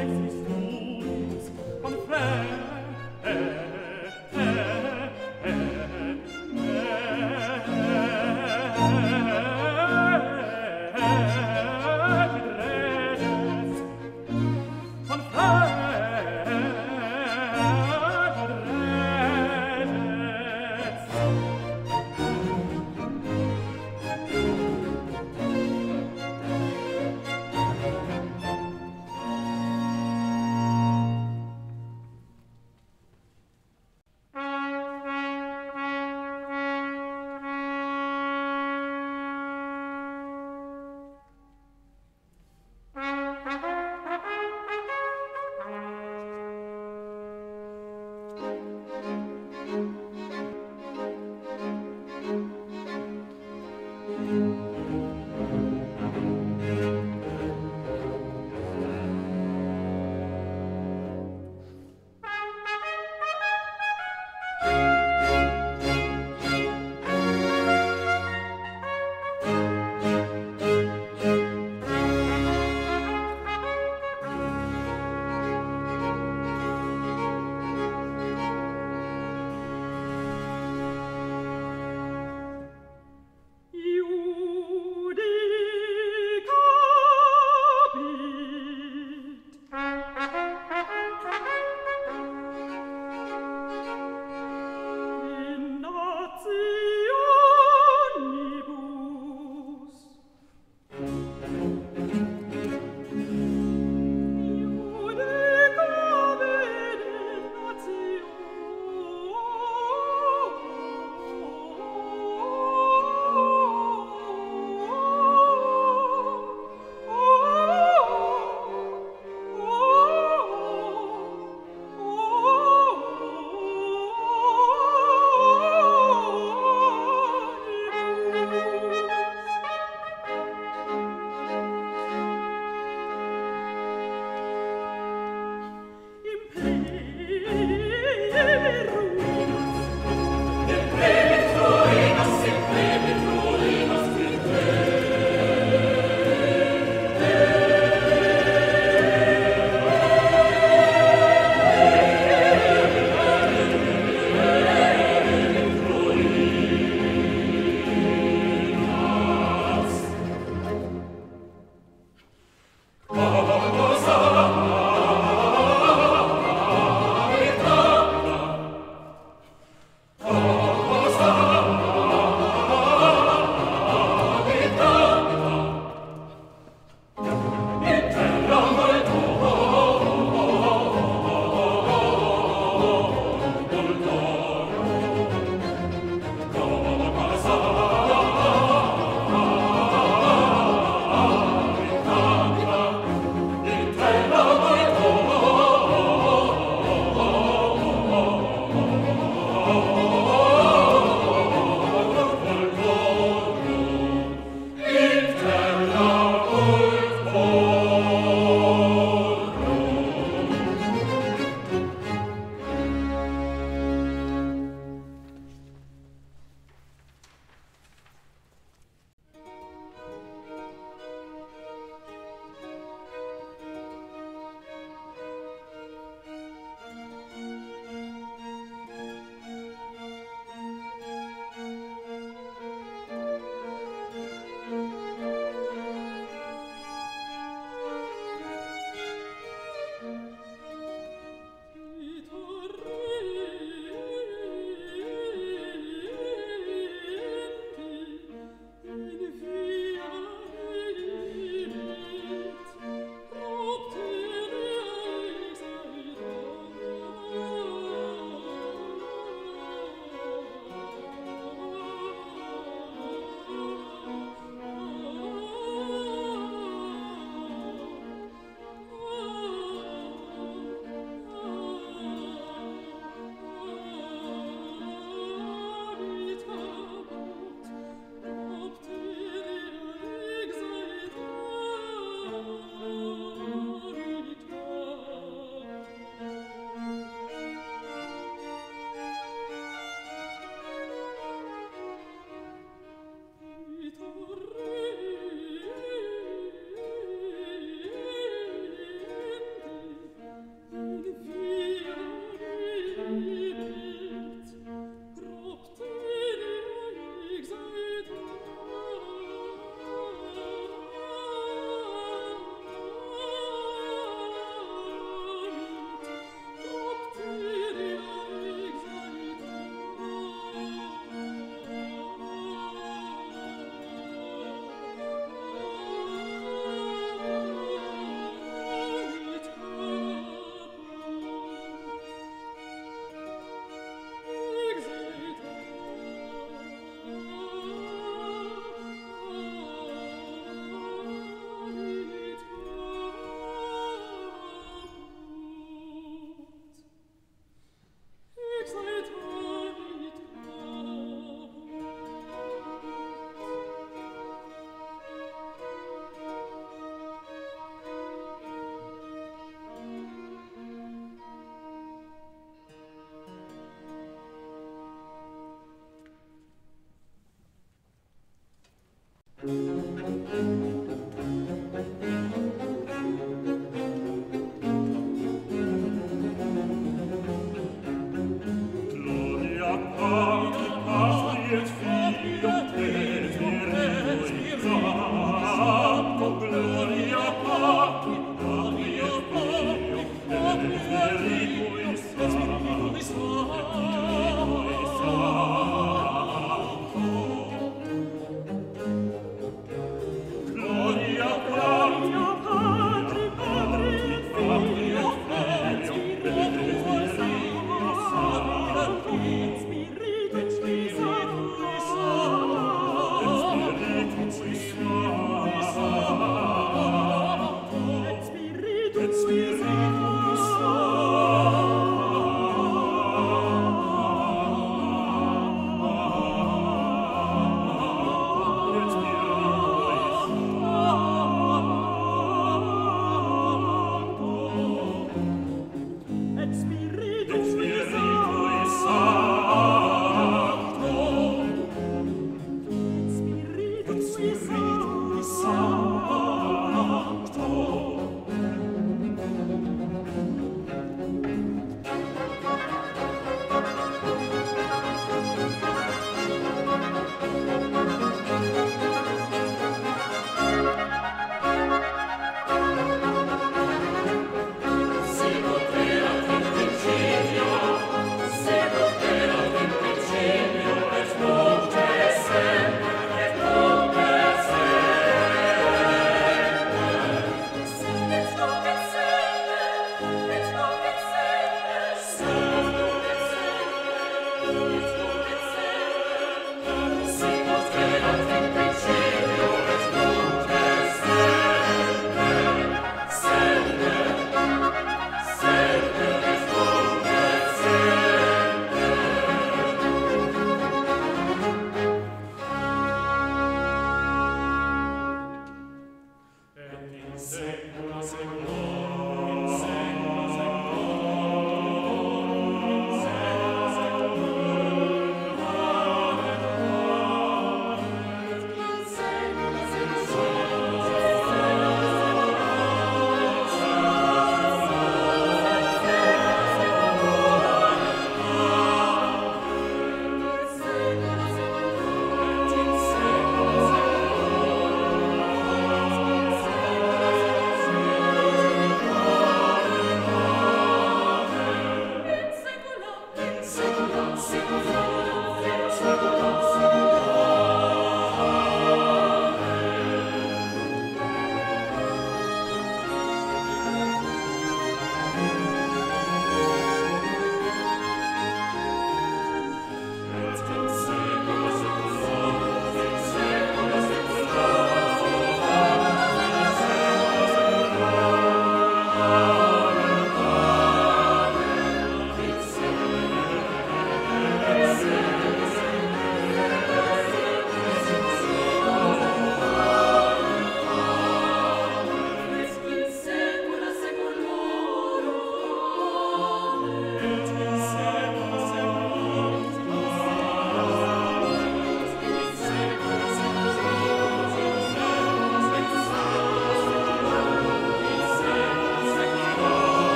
existence.